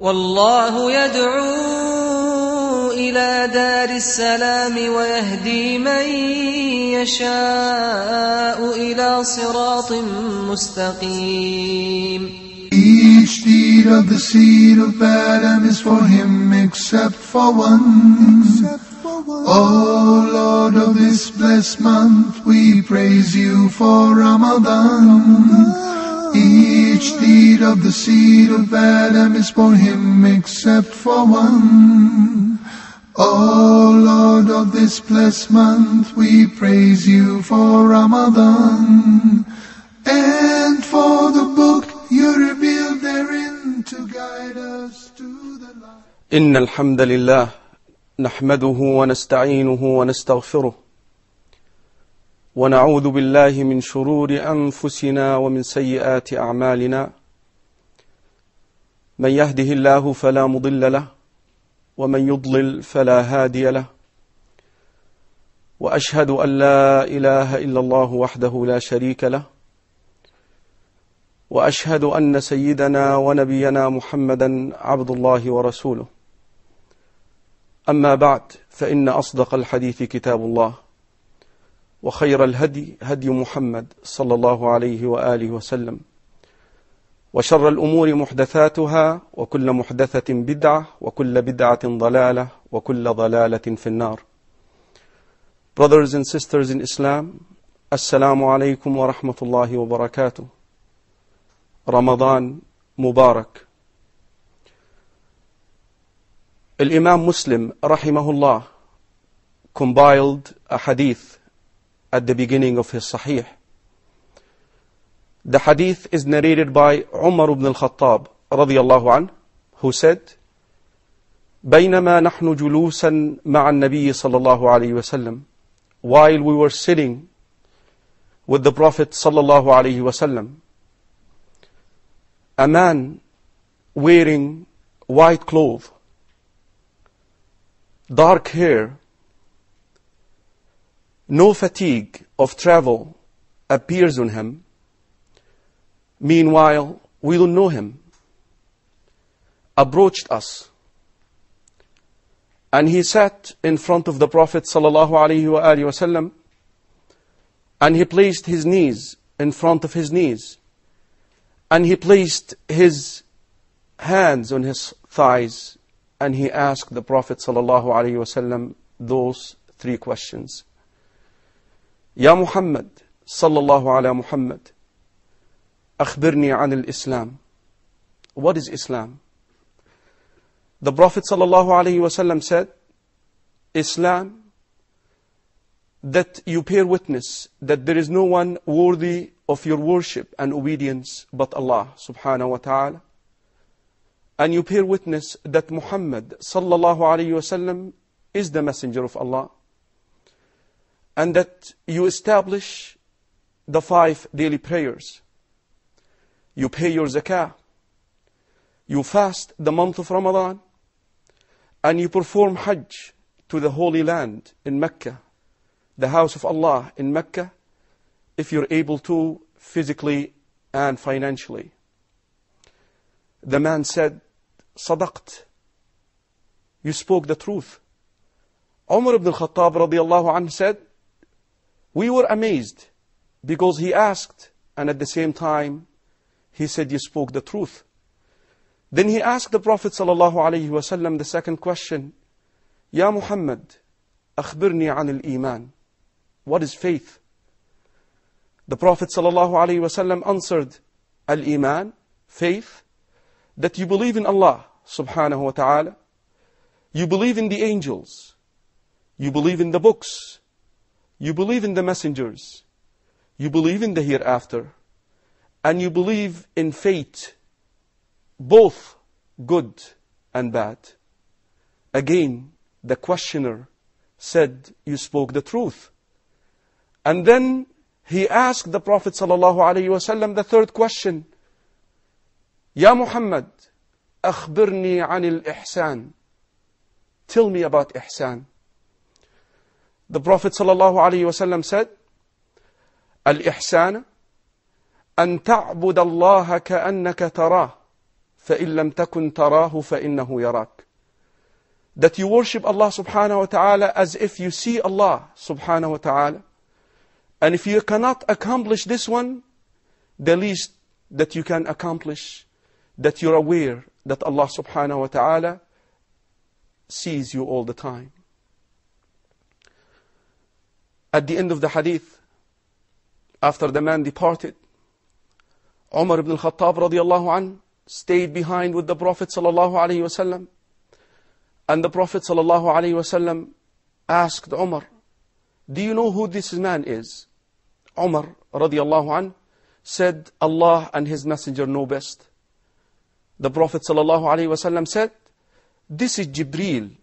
والله يدعو إلى دار السلام ويهدي من يشاء إلى صراط مستقيم Each deed of the seed of Adam is for him except for one. O Lord of this blessed month, we praise you for Ramadan. Of the seed of Adam is for him except for one. O Lord of this blessed month, we praise you for Ramadan and for the book you revealed therein to guide us to the light. إن الحمد لله نحمده ونستعينه ونستغفره ونعوذ بالله من شرور أنفسنا ومن سيئات أعمالنا من يهده الله فلا مضل له ومن يضلل فلا هادي له. وأشهد أن لا إله إلا الله وحده لا شريك له. وأشهد أن سيدنا ونبينا محمدا عبد الله ورسوله. أما بعد فإن أصدق الحديث كتاب الله وخير الهدي هدي محمد صلى الله عليه وآله وسلم. وشر الأمور محدثاتها وكل محدثة بدعة وكل بدعة ضلالة وكل ضلالة في النار. Brothers and sisters in Islam السلام عليكم ورحمة الله وبركاته. رمضان مبارك. الإمام مسلم رحمه الله compiled a hadith at the beginning of his Sahih. The hadith is narrated by Umar ibn al-Khattab, radiyallahu anh, who said, بينما نحن جلوسا مع النبي صلى الله عليه وسلم while we were sitting with the Prophet صلى الله عليه وسلم a man wearing white clothes dark hair no fatigue of travel appears on him meanwhile, we don't know him, approached us. And he sat in front of the Prophet ﷺ and he placed his knees in front of his knees and he placed his hands on his thighs and he asked the Prophet ﷺ those three questions. Ya Muhammad, sallallahu ala Muhammad, أخبرني عن الإسلام What is Islam? The Prophet ﷺ said, Islam, that you bear witness that there is no one worthy of your worship and obedience but Allah subhanahu wa ta'ala. And you bear witness that Muhammad sallallahu alayhi wasallam is the messenger of Allah. And that you establish the five daily prayers. You pay your zakah. You fast the month of Ramadan and you perform Hajj to the Holy Land in Mecca, the house of Allah in Mecca, if you're able to physically and financially. The man said, Sadaqt, you spoke the truth. Umar ibn al-Khattab radiallahu anh said, we were amazed because he asked and at the same time he said you spoke the truth. Then he asked the Prophet ﷺ the second question, Ya Muhammad, أخبرني عن الإيمان. What is faith? The Prophet ﷺ answered, Al-Iman, faith, that you believe in Allah subhanahu wa ta'ala, you believe in the angels, you believe in the books, you believe in the messengers, you believe in the hereafter, and you believe in fate, both good and bad. Again, the questioner said, You spoke the truth. And then he asked the Prophet ﷺ the third question Ya Muhammad, أخبرني عن الإحسان. Tell me about ihsan. The Prophet ﷺ said, الإحسان أن تعبد الله كأنك تراه فإن لم تكن تراه فإنه يراك that you worship Allah subhanahu wa ta'ala as if you see Allah subhanahu wa ta'ala. And if you cannot accomplish this one, the least that you can accomplish, that you're aware that Allah subhanahu wa ta'ala sees you all the time. At the end of the hadith, after the man departed, Umar ibn al-Khattab radiallahu an stayed behind with the Prophet sallallahu alayhi wasallam and the Prophet ﷺ asked Umar, Do you know who this man is? Umar radiallahu an said, Allah and His Messenger know best. The Prophet ﷺ said, This is Jibreel.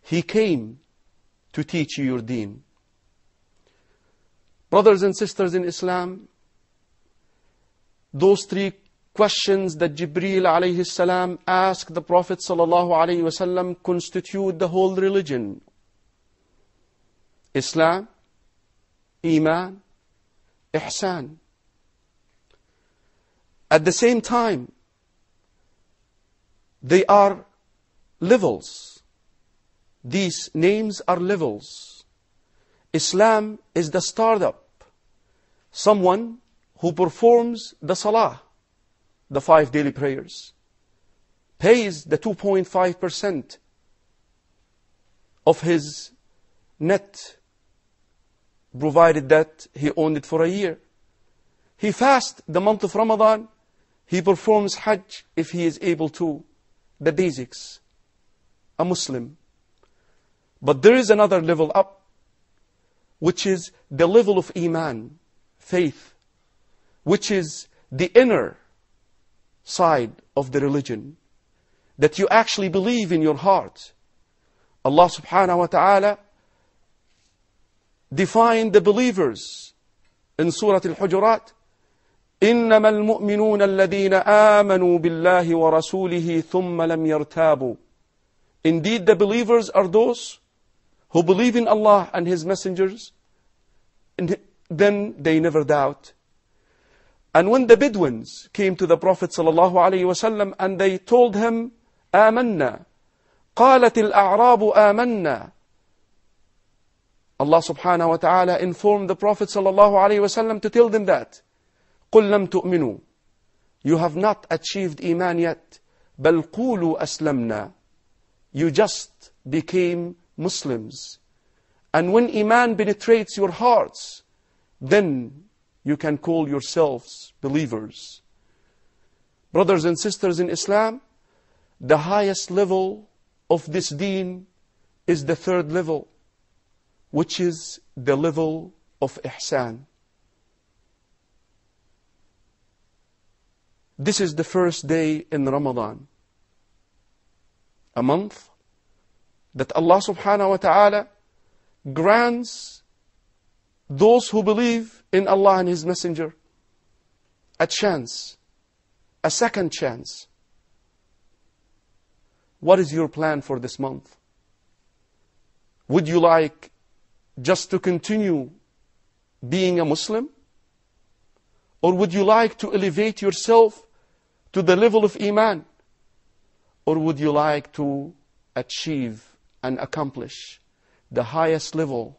He came to teach you your deen. Brothers and sisters in Islam, those three questions that Jibreel alayhi salam asked the Prophet sallallahu alayhi wasallam constitute the whole religion. Islam, Iman, Ihsan. At the same time, they are levels. These names are levels. Islam is the startup. Someone who performs the salah the five daily prayers, pays the 2.5% of his net, provided that he owned it for a year. He fasts the month of Ramadan. He performs Hajj if he is able to. The basics. A Muslim. But there is another level up, which is the level of Iman, faith, which is the inner side of the religion. That you actually believe in your heart. Allah subhanahu wa ta'ala defined the believers in Surah Al-Hujurat. إنما المؤمنون الذين آمنوا بالله ورسوله ثم لم يرتابوا Indeed, the believers are those who believe in Allah and His messengers, and then they never doubt. And when the Bedouins came to the Prophet ﷺ and they told him, آمنا قالت الأعراب آمنا Allah subhanahu wa ta'ala informed the Prophet ﷺ to tell them that قل لم تؤمنوا You have not achieved Iman yet بل قولوا أسلمنا You just became Muslims. And when Iman penetrates your hearts, then you can call yourselves believers. Brothers and sisters in Islam, the highest level of this deen is the third level, which is the level of ihsan. This is the first day in Ramadan, a month that Allah subhanahu wa ta'ala grants those who believe in Allah and His Messenger a chance, a second chance. What is your plan for this month? Would you like just to continue being a Muslim? Or would you like to elevate yourself to the level of Iman? Or would you like to achieve and accomplish the highest level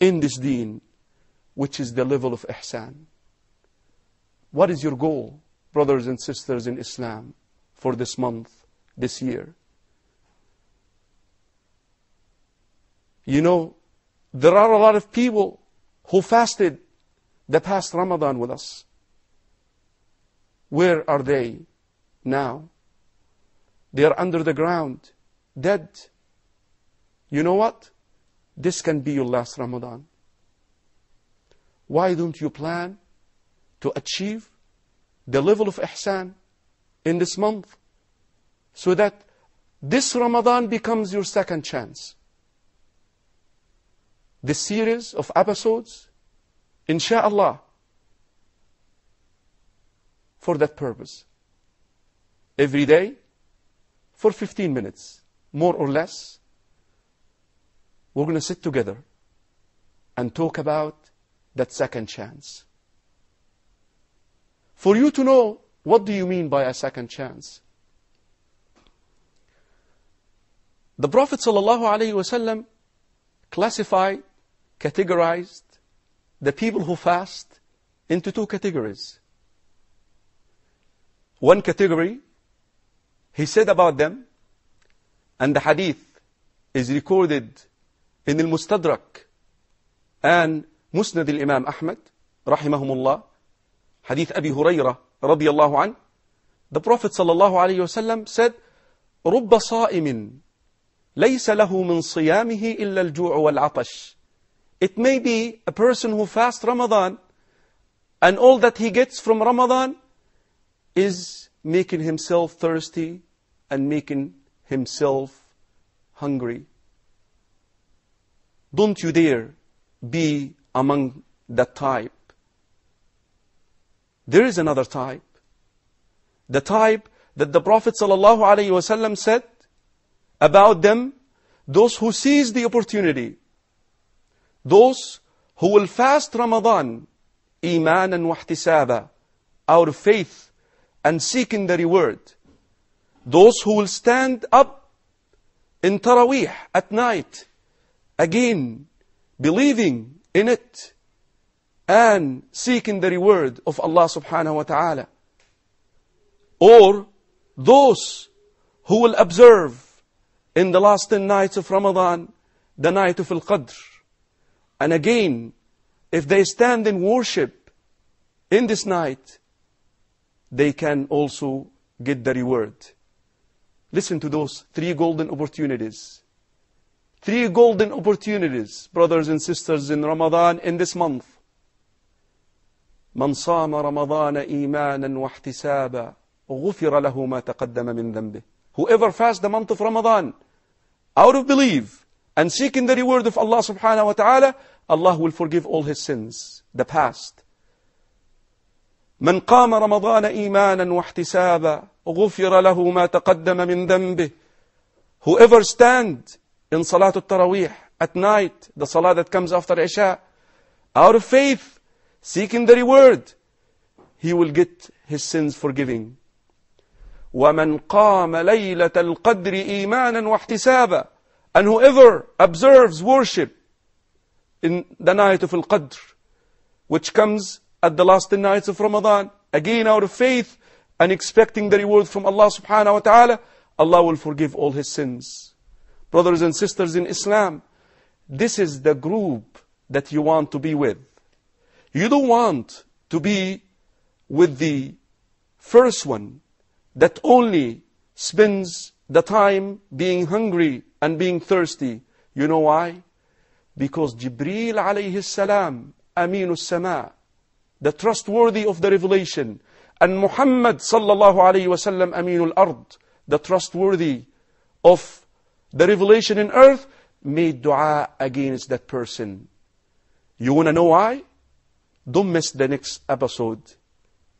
in this deen, which is the level of ihsan. What is your goal, brothers and sisters in Islam, for this month, this year? You know, there are a lot of people who fasted the past Ramadan with us. Where are they now? They are under the ground, dead. You know what? This can be your last Ramadan. Why don't you plan to achieve the level of ihsan in this month so that this Ramadan becomes your second chance? This series of episodes, inshallah, for that purpose. Every day, for 15 minutes, more or less, we're going to sit together and talk about that second chance. For you to know What do you mean by a second chance? The Prophet ﷺ classified, categorized the people who fast into two categories. One category, he said about them, and the hadith is recorded in al-Mustadrak and Musnad al-Imam Ahmad, rahimahumullah, hadith Abi Hurairah, radiyallahu an, the Prophet sallallahu alayhi wasallam said, رب صائم ليس له من صيامه إلا الجوع والعطش. It may be a person who fasts Ramadan and all that he gets from Ramadan is making himself thirsty and making himself hungry. Don't you dare be among that type. There is another type. The type that the Prophet ﷺ said about them, those who seize the opportunity, those who will fast Ramadan, imanan wa ihtisaba, out of faith and seeking the reward. Those who will stand up in Taraweeh at night, again, believing in it and seeking the reward of Allah subhanahu wa ta'ala. Or those who will observe in the last 10 nights of Ramadan, the night of Al-Qadr. And again, if they stand in worship in this night, they can also get the reward. Listen to those three golden opportunities. Three golden opportunities, brothers and sisters, in Ramadan in this month. من صام رمضان إيمانا واحتسابا غفر له ما تقدم من ذنبه Whoever fasts the month of Ramadan out of belief and seeking the reward of Allah subhanahu wa ta'ala, Allah will forgive all his sins, the past. من قام رمضان إيمانا واحتسابا غفر له ما تقدم من ذنبه Whoever stand in Salatul Taraweeh at night, the Salah that comes after Isha, out of faith, seeking the reward, he will get his sins forgiving. ومن قام ليلة القدر إيمانا واحتسابا and whoever observes worship in the night of Al-Qadr, which comes at the last 10 nights of Ramadan, again out of faith and expecting the reward from Allah subhanahu wa ta'ala, Allah will forgive all his sins. Brothers and sisters in Islam, this is the group that you want to be with. You don't want to be with the first one that only spends the time being hungry and being thirsty. You know why? Because Jibreel alayhi salam, Aminu Sama, the trustworthy of the revelation, and Muhammad sallallahu alayhi wasallam, Aminul Ard, the trustworthy of the revelation in earth, made dua against that person. You want to know why? Don't miss the next episode.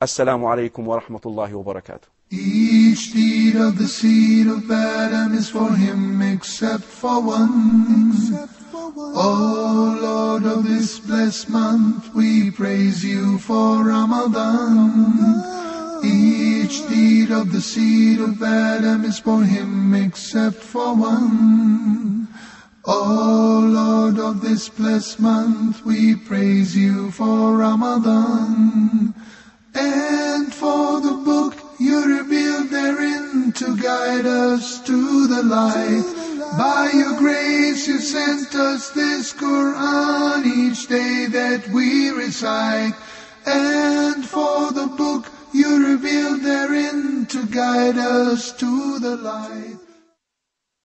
Assalamu alaikum wa rahmatullahi wa barakatuh. Each deed of the seed of Adam is for him except for one. O Lord of this blessed month, we praise you for Ramadan. Each deed of the seed of Adam is for him except for one. O Lord of this blessed month, we praise you for Ramadan. And for the book you revealed therein to guide us to the light. By your grace you sent us this Quran each day that we recite. And for the book you revealed therein to guide us to the light.